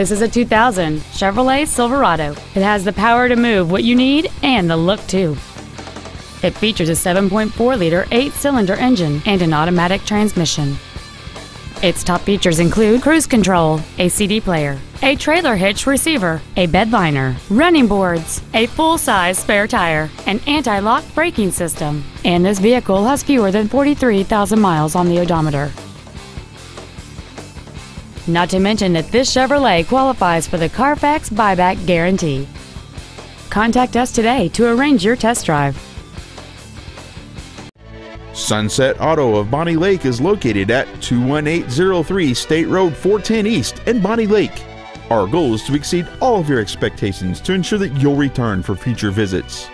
This is a 2000 Chevrolet Silverado. It has the power to move what you need and the look too. It features a 7.4 liter 8 cylinder engine and an automatic transmission. Its top features include cruise control, a CD player, a trailer hitch receiver, a bed liner, running boards, a full-size spare tire, an anti-lock braking system, and this vehicle has fewer than 43,000 miles on the odometer. Not to mention that this Chevrolet qualifies for the Carfax buyback guarantee. Contact us today to arrange your test drive. Sunset Auto of Bonney Lake is located at 21803 State Road 410 East in Bonney Lake. Our goal is to exceed all of your expectations to ensure that you'll return for future visits.